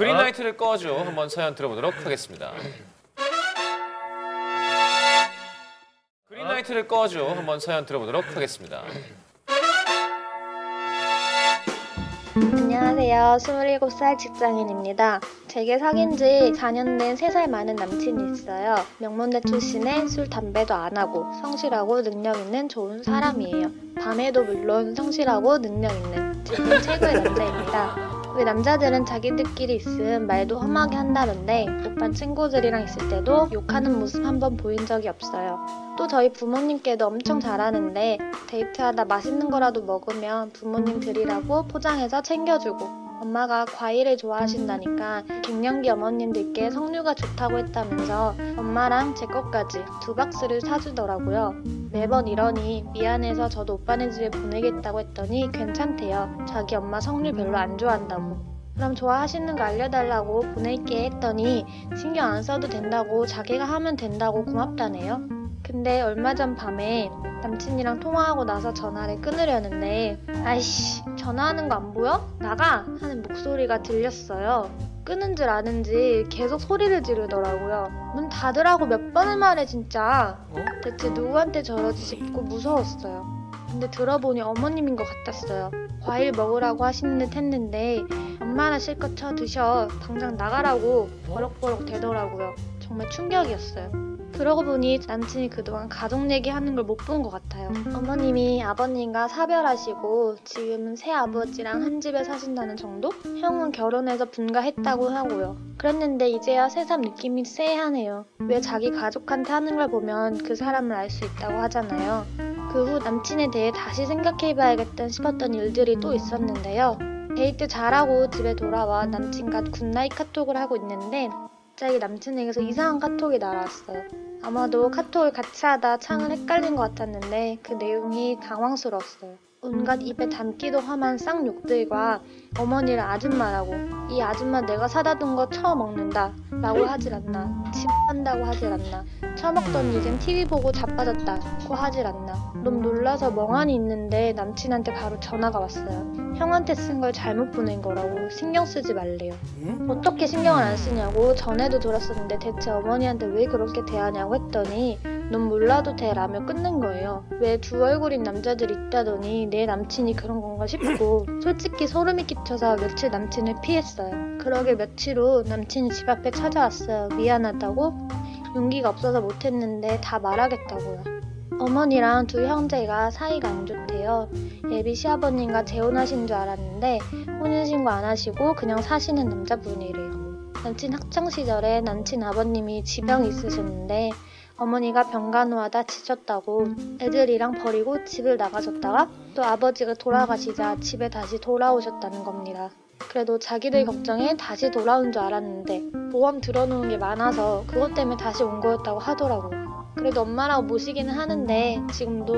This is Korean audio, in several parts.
그린라이트를 꺼줘 한번 사연 들어보도록 하겠습니다. 그린라이트를 꺼줘 한번 사연 들어보도록 하겠습니다. 안녕하세요. 27살 직장인입니다. 제게 사귄 지 4년 된 3살 많은 남친이 있어요. 명문대 출신에 술, 담배도 안 하고 성실하고 능력 있는 좋은 사람이에요. 밤에도 물론 성실하고 능력 있는 지금 최고의 남자입니다. 왜 남자들은 자기들끼리 있음 말도 험하게 한다는데 오빠 친구들이랑 있을 때도 욕하는 모습 한 번 보인 적이 없어요. 또 저희 부모님께도 엄청 잘하는데 데이트하다 맛있는 거라도 먹으면 부모님 드리라고 포장해서 챙겨주고 엄마가 과일을 좋아하신다니까 갱년기 어머님들께 석류가 좋다고 했다면서 엄마랑 제 것까지 두 박스를 사주더라고요. 매번 이러니 미안해서 저도 오빠네 집에 보내겠다고 했더니 괜찮대요. 자기 엄마 석류 별로 안 좋아한다고. 그럼 좋아하시는 거 알려달라고 보낼게 했더니 신경 안 써도 된다고 자기가 하면 된다고 고맙다네요. 근데 얼마 전 밤에 남친이랑 통화하고 나서 전화를 끊으려는데 아이씨 전화하는 거 안 보여? 나가! 하는 목소리가 들렸어요. 끊은 줄 아는지 계속 소리를 지르더라고요. 문 닫으라고 몇 번을 말해 진짜. 대체 누구한테 저러지 싶고 무서웠어요. 근데 들어보니 어머님인 것 같았어요. 과일 먹으라고 하시는 듯 했는데 엄마나 실컷 쳐 드셔. 당장 나가라고 버럭버럭 대더라고요. 정말 충격이었어요. 그러고 보니 남친이 그동안 가족 얘기하는 걸 못 본 것 같아요. 어머님이 아버님과 사별하시고 지금은 새 아버지랑 한 집에 사신다는 정도? 형은 결혼해서 분가했다고 하고요. 그랬는데 이제야 새삼 느낌이 쎄하네요. 왜 자기 가족한테 하는 걸 보면 그 사람을 알 수 있다고 하잖아요. 그 후 남친에 대해 다시 생각해봐야겠다 싶었던 일들이 또 있었는데요. 데이트 잘하고 집에 돌아와 남친과 good night 카톡을 하고 있는데 갑자기 남친에게서 이상한 카톡이 날아왔어요. 아마도 카톡을 같이 하다 창을 헷갈린 것 같았는데 그 내용이 당황스러웠어요. 온갖 입에 담기도 험한 쌍욕들과 어머니를 아줌마라고 이 아줌마 내가 사다 둔 거 처먹는다. 라고 하질 않나. 집 한다고 하질 않나. 처먹던 이젠 TV 보고 자빠졌다 고 하질 않나. 너무 놀라서 멍하니 있는데 남친한테 바로 전화가 왔어요. 형한테 쓴 걸 잘못 보낸 거라고 신경 쓰지 말래요. 어떻게 신경을 안 쓰냐고 전에도 들었었는데 대체 어머니한테 왜 그렇게 대하냐고 했더니 넌 몰라도 돼 라며 끊는 거예요. 왜 두 얼굴인 남자들이 있다더니 내 남친이 그런 건가 싶고 솔직히 소름이 끼쳐서 며칠 남친을 피했어요. 그러게 며칠 후 남친이 집 앞에 찾아왔어요. 미안하다고? 용기가 없어서 못했는데 다 말하겠다고요. 어머니랑 두 형제가 사이가 안 좋대요. 예비 시아버님과 재혼하신 줄 알았는데 혼인신고 안 하시고 그냥 사시는 남자분이래요. 남친 학창 시절에 남친 아버님이 지병이 있으셨는데 어머니가 병간호하다 지쳤다고 애들이랑 버리고 집을 나가셨다가 또 아버지가 돌아가시자 집에 다시 돌아오셨다는 겁니다. 그래도 자기들 걱정에 다시 돌아온 줄 알았는데 보험 들어놓은 게 많아서 그것 때문에 다시 온 거였다고 하더라고요. 그래도 엄마라고 모시기는 하는데 지금도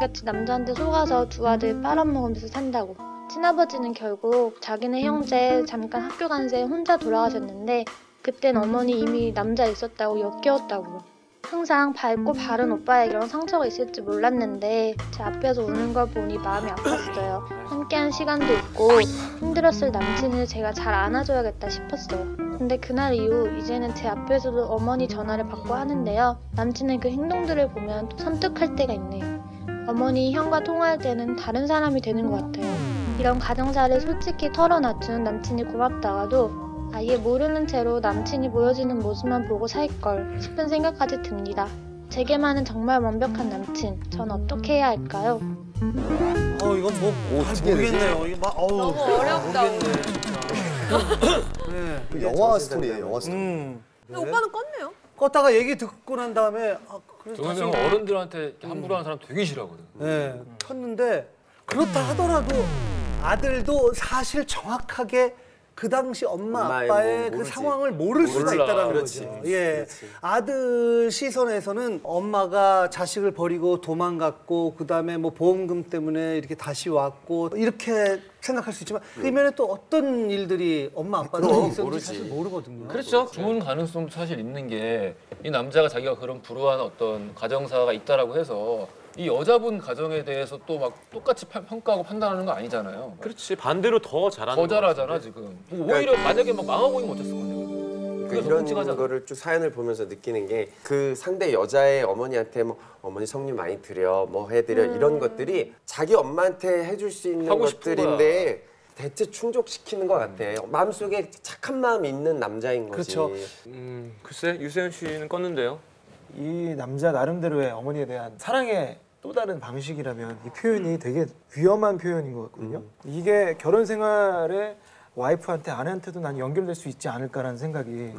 같이 남자한테 속아서 두 아들 빨아먹으면서 산다고. 친아버지는 결국 자기네 형제 잠깐 학교 간 새 혼자 돌아가셨는데 그땐 어머니 이미 남자 있었다고 역겨웠다고요. 항상 밝고 바른 오빠에게런 상처가 있을지 몰랐는데 제 앞에서 우는 걸 보니 마음이 아팠어요. 함께한 시간도 있고 힘들었을 남친을 제가 잘 안아줘야겠다 싶었어요. 근데 그날 이후 이제는 제 앞에서도 어머니 전화를 받고 하는데요. 남친의 그 행동들을 보면 또 섬뜩할 때가 있네요. 어머니 형과 통화할 때는 다른 사람이 되는 것 같아요. 이런 가정사를 솔직히 털어놔준 남친이 고맙다가도 아예 모르는 채로 남친이 보여지는 모습만 보고 살걸 싶은 생각까지 듭니다. 제게만은 정말 완벽한 남친. 전 어떻게 해야 할까요? 어 이건 뭐잘 모르겠네요. 이거 막 어우 너무 어렵다. 모르겠네. 네. 그 영화 스토리예요, 영화 스토리. 음. 근데 오빠는 껐네요. 껐다가 얘기 듣고 난 다음에 아 그래서 다시 저는 어른들한테 이렇게 함부로 하는 사람 되게 싫어하거든. 네, 켰는데 그렇다 하더라도 아들도 사실 정확하게 그 당시 엄마 아빠의 뭐 그. 상황을 모를 수가 몰라. 있다라는 그렇지, 거죠. 예, 그렇지. 아들 시선에서는 엄마가 자식을 버리고 도망갔고 그 다음에 뭐 보험금 때문에 이렇게 다시 왔고 이렇게 생각할 수 있지만 그 이면에 또 어떤 일들이 엄마 그럼, 있었는지 모르지. 사실 모르거든요. 그렇죠. 좋은 가능성도 사실 있는 게 이 남자가 자기가 그런 불우한 어떤 가정사가 있다라고 해서 이 여자분 가정에 대해서 또 막 똑같이 파- 평가하고 판단하는 거 아니잖아요. 그렇지 반대로 더 잘하는 더 잘하잖아 지금. 뭐 오히려 만약에 막 망하고 있으면 어땠을 건데. 그 그래서 이런 끔찍하잖아. 거를 쭉 사연을 보면서 느끼는 게 그 상대 여자의 어머니한테 뭐 어머니 성님 많이 드려 뭐 해드려 이런 것들이 자기 엄마한테 해줄 수 있는 것들인데 대체 충족시키는 것 같아. 마음속에 착한 마음이 있는 남자인 거지. 그렇죠. 음 글쎄 유세윤 씨는 껐는데요 이 남자 나름대로의 어머니에 대한 사랑의 또 다른 방식이라면 이 표현이 되게 위험한 표현인 것 같거든요. 이게 결혼 생활에 와이프한테 아내한테도 난 연결될 수 있지 않을까라는 생각이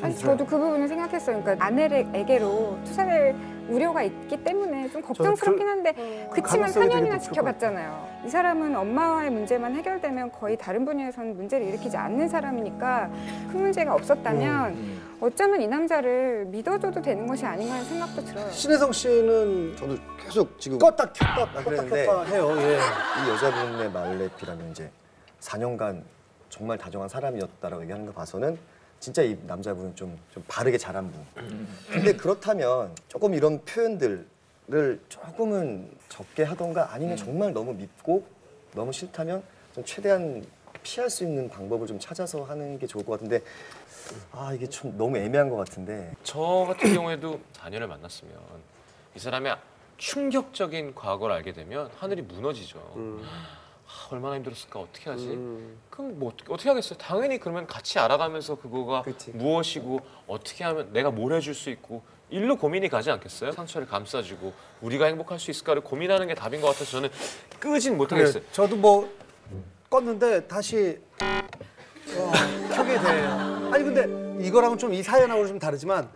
사실 저도 그 부분을 생각했어요. 그러니까 아내에게로 투사될 우려가 있기 때문에 좀 걱정스럽긴 한데 그치만 가능성이 되게 4년이나 높을 것 지켜봤잖아요. 이 사람은 엄마와의 문제만 해결되면 거의 다른 분야에서는 문제를 일으키지 않는 사람이니까 큰 문제가 없었다면 어쩌면 이 남자를 믿어줘도 되는 것이 아닌가 하는 생각도 들어요. 신혜성 씨는 저도 계속 지금 껐다 켰다 껐다 그랬는데 켰다 해요. 예. 이 여자분의 비하면 이제 4년간 정말 다정한 사람이었다라고 얘기하는 거 봐서는 진짜 이 남자분은 좀, 좀 바르게 자란 분. 근데 그렇다면 조금 이런 표현들을 조금은 적게 하던가 아니면 정말 너무 밉고 너무 싫다면 좀 최대한 피할 수 있는 방법을 좀 찾아서 하는 게 좋을 것 같은데 아 이게 좀 너무 애매한 것 같은데 저 같은 경우에도 4년을 만났으면 이 사람의 충격적인 과거를 알게 되면 하늘이 무너지죠. 아, 얼마나 힘들었을까 어떻게 하지? 음. 그럼 뭐 어떻게, 어떻게 하겠어요? 당연히 그러면 같이 알아가면서 그거가 그치. 무엇이고 어떻게 하면 내가 뭘 해줄 수 있고 일로 고민이 가지 않겠어요? 상처를 감싸주고 우리가 행복할 수 있을까를 고민하는 게 답인 것 같아서 저는 끄진 못하겠어요. 그래, 저도 뭐 껐는데 다시 어, 켜게 돼요. 아니 근데 이거랑은 좀 이 사연하고는 좀 다르지만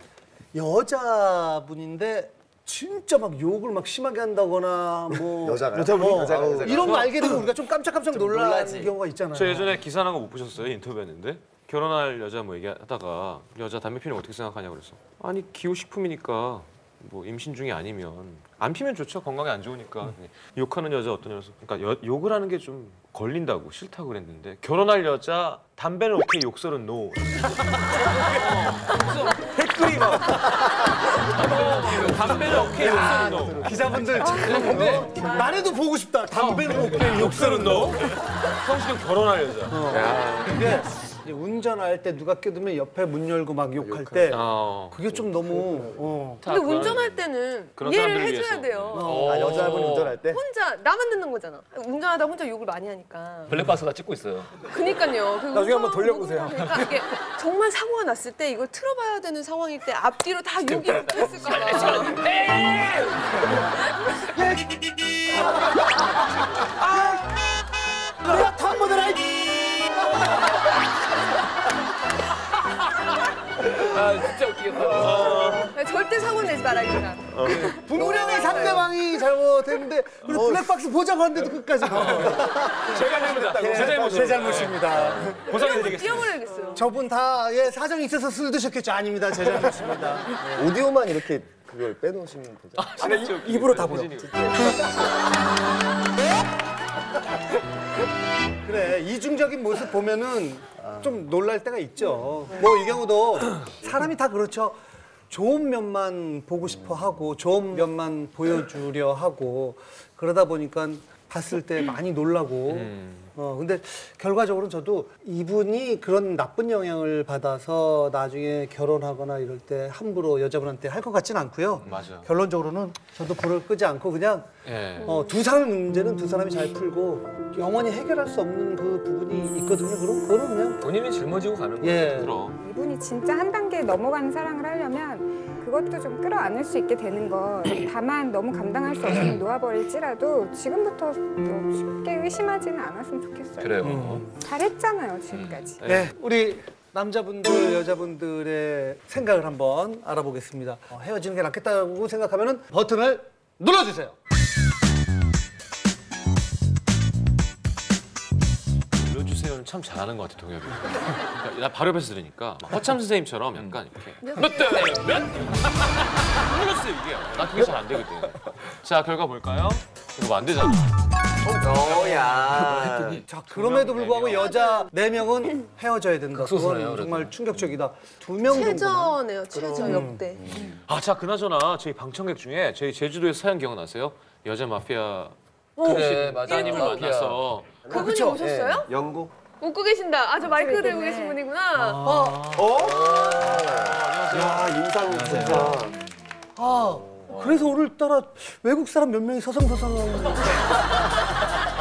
여자분인데 진짜 막 욕을 막 심하게 한다거나 뭐 여자가요? 여자분 어, 여자가, 여자가. 이런 거 알게 되면 우리가 좀 깜짝깜짝 놀라는 놀라지. 경우가 있잖아요. 저 예전에 기사 난 거 못 보셨어요? 인터뷰했는데 결혼할 여자 뭐 얘기하다가 여자 담배 피는 거 어떻게 생각하냐 그래서 아니 기호 식품이니까 뭐 임신 중이 아니면 안 피면 좋죠 건강에 안 좋으니까 욕하는 여자 어떤 여자 그러니까 여- 욕을 하는 게 좀 걸린다고 싫다고 그랬는데 결혼할 여자 담배는 오케이 욕설은 no 댓글이 막 기자분들 참 나래도 보고 싶다. 담배는 오케이 욕설은 노 성시경 결혼할 여자. 근데 이제 운전할 때 누가 껴두면 옆에 문 열고 막 욕할 때 어. 그게 좀 너무 어. 다 근데 그런- 운전할 때는 그런 이해를 사람들을 해줘야 위해서. 돼요. 어. 아 여자분 운전할 때 혼자 나만 듣는 거잖아. 운전하다 혼자 욕을 많이 하니까. 블랙박스가 찍고 있어요. 그니까요. 그 나중에 한번 돌려보세요. 하니까 이게 정말 사고가 났을 때 이걸 틀어봐야 되는 상황일 때 앞뒤로 다 욕이 붙어 있을까 봐. 내가 탐보들 알 아 진짜 웃기겠다. 절대 사고 내지 말아야겠다. 분명히 상대방이 잘못했는데 그리고 블랙박스 보자고 하는데도 끝까지 제가 잘못했다 제 잘못 제 잘못입니다. 보상해드리겠습니다 뛰어버려야겠어요. 저분 다 예, 사정이 있어서 술 드셨겠죠? 아닙니다. 제 잘못입니다. 오디오만 이렇게 그걸 빼놓으시면 되죠. 입으로 다 보여. 그래 이중적인 모습 보면은 좀 놀랄 때가 있죠. 뭐 이 경우도 사람이 다 그렇죠. 좋은 면만 보고 싶어 하고 좋은 면만 보여주려 하고 그러다 보니까 봤을 때 많이 놀라고. 어 근데 결과적으로 저도 이분이 그런 나쁜 영향을 받아서 나중에 결혼하거나 이럴 때 함부로 여자분한테 할 것 같지는 않고요. 맞아요. 결론적으로는 저도 불을 끄지 않고 그냥 예. 어, 두 사람의 문제는 두 사람이 잘 풀고 영원히 해결할 수 없는 그 부분이 있거든요. 그럼 그거는 그냥 본인이 짊어지고 가는 거예요. 예. 그럼 이분이 진짜 한 단계 넘어가는 사랑을 그것도 좀 끌어안을 수 있게 되는 거 다만 너무 감당할 수 없으면 놓아버릴지라도 지금부터 또 쉽게 의심하지는 않았으면 좋겠어요. 그래요. 잘했잖아요 지금까지. 네, 우리 남자분들 여자분들의 생각을 한번 알아보겠습니다. 어, 헤어지는 게 낫겠다고 생각하면 버튼을 눌러주세요. 참 잘하는 것 같아 동엽이. 그러니까 나 바로 옆에서 들으니까 막 허참 선생님처럼 약간 이렇게 몇 대? 몇? 불러주세요 이게. 나 그게 잘 안 되거든. 자 결과 볼까요? 이거 뭐안 되잖아. 너야. 자 그럼에도 불구하고 여자 네 명은 헤어져야 된다. 극소수네요, 그건. 정말 충격적이다. 두 명 정도만. 최저네요, 최저 역대. 아, 자, 그나저나 저희 방청객 중에 저희 제주도에서 사연 기억나세요? 여자 마피아 그래 맞아. 따님을. 만나서 그분이? 오셨어요? 영국. 웃고 계신다. 아, 저 마이크 그쪽에 들고. 계신 분이구나. 어? 야 인상 진짜. 아 그래서 오늘따라 외국 사람 몇 명이 서성서성한.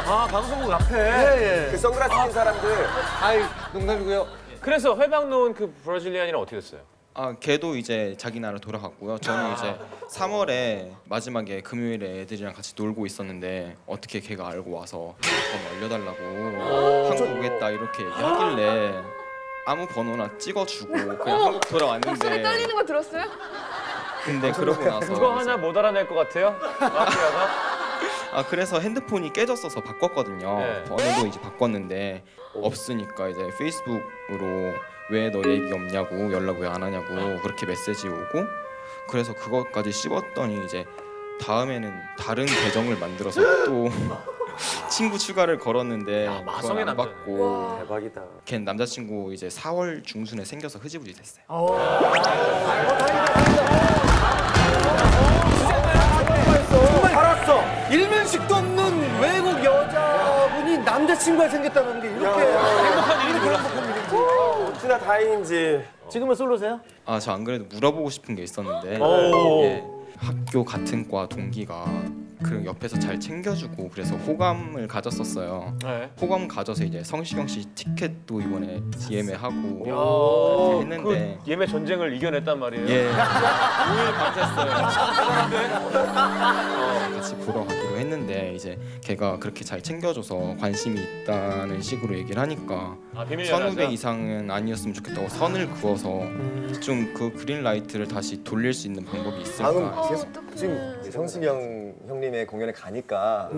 아, 방송국 앞에. 예, 예. 그 선글라스 낀 사람들. 아이 농담이고요. 그래서 회방 놓은 그 브라질리안이랑 어떻게 됐어요? 아, 걔도 이제 자기 나라 돌아갔고요. 저는 이제 3월에 마지막에 금요일에 애들이랑 같이 놀고 있었는데 어떻게 걔가 알고 와서 번호 알려달라고 한국 오겠다 이렇게 얘기하길래 아무 번호나 찍어주고 그냥 한국 목소리 돌아왔는데 떨리는 거 들었어요? 근데 그러고 나서 그거 하나 못 알아낼 것 같아요? 마피아가? 아 그래서 핸드폰이 깨졌어서 바꿨거든요. 네. 번호도 이제 바꿨는데 없으니까 이제 페이스북으로 왜 너 얘기 없냐고 연락 왜 안 하냐고 그렇게 메시지 오고 그래서 그것까지 씹었더니 이제 다음에는 다른 계정을 만들어서 또 친구 추가를 걸었는데 야, 마성의 그건 안 남자네. 받고 대박이다. 걔는 남자친구 이제 4월 중순에 생겨서 흐지부지 됐어요. 정말 일면식도 없는 외국 여자분이 남자친구가 생겼다는 게 이렇게 행복한 일이 행복한 일인지. 어찌나 다행인지. 지금은 솔로세요? 아 저 안 그래도 물어보고 싶은 게 있었는데 오. 예, 학교 같은 과 동기가 그 옆에서 잘 챙겨주고 그래서 호감을 가졌었어요. 네. 호감 가져서 이제 성시경 씨 티켓도 이번에 DM에 하고 야, 그렇게 했는데 그 예매 전쟁을 이겨냈단 말이에요. 예 5일 밤샜어요. 어, 같이 보러 했는데 이제 걔가 그렇게 잘 챙겨줘서 관심이 있다는 식으로 얘기를 하니까 아, 선후배? 이상은 아니었으면 좋겠다고 선을 그어서 음. 좀그 그린라이트를 다시 돌릴 수 있는 방법이 있을까 어, 계속 어떡해. 지금 이제 성시경 형님의 공연에 가니까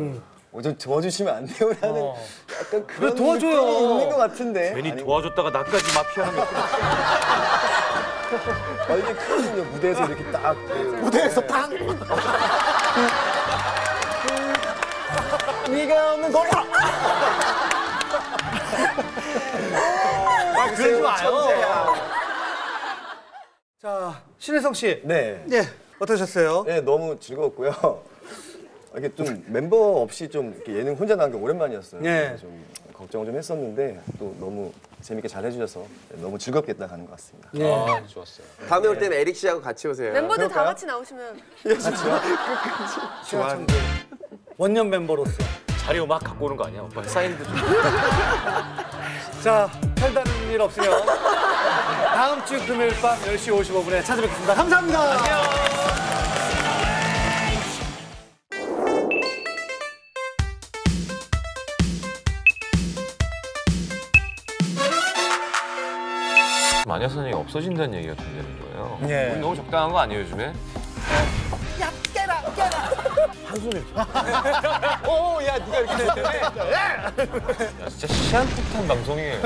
뭐좀 도와주시면 안 돼요라는 어. 약간 그런 도와줘요. 느낌이 있는 것 같은데. 괜히 아니, 도와줬다가 나까지 마피아는 거. 아, 이게 크거든요 무대에서 이렇게 딱 무대에서 팡. 네가 없는 거리. 아, 그러지 마요. 자, 신혜성 씨. 네. 네, 어떠셨어요? 네, 너무 즐거웠고요. 이게 좀 멤버 없이 좀 이렇게 예능 혼자 나온 게 오랜만이었어요. 네. 좀 걱정을 좀 했었는데 또 너무 재밌게 잘 해주셔서 너무 즐겁게 나가는 것 같습니다. 네. 아, 좋았어요. 다음에 올 때는 에릭 씨하고 같이 오세요. 멤버들 다 그럴까요? 같이 나오시면 좋아하는 원년 멤버로서. 자료 막 갖고 오는 거 아니야? 오빠 사인도 좀. 자, 별다른 일 없으면 다음 주 금요일 밤 10시 55분에 찾아뵙겠습니다. 감사합니다. 안녕. 마녀 선생이 없어진다는 얘기가 들리는 거예요. 예. 너무 적당한 거 아니에요 요즘에? 오, 야, 네가 이렇게 됐네. 야, 진짜 시한폭탄 방송이에요.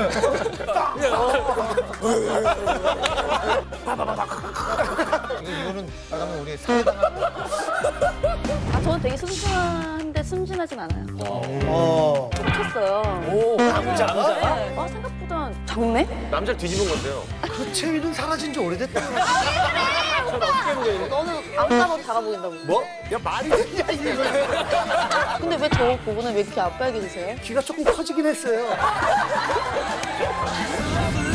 아, 저는 되게 순수한데 순진하진 않아요. 어. 쳤어요. 오, 남자가? 네. 아, 생각보다 작네? 남자를 뒤집은 건데요. 그 체위는 사라진 지 오래됐다. 너는 안 까고 작아 보인다고. 뭐? 야, 말이 되냐, 이게. 근데 왜 저 부분은 왜 이렇게 앞발게 드세요? 귀가 조금 커지긴 했어요.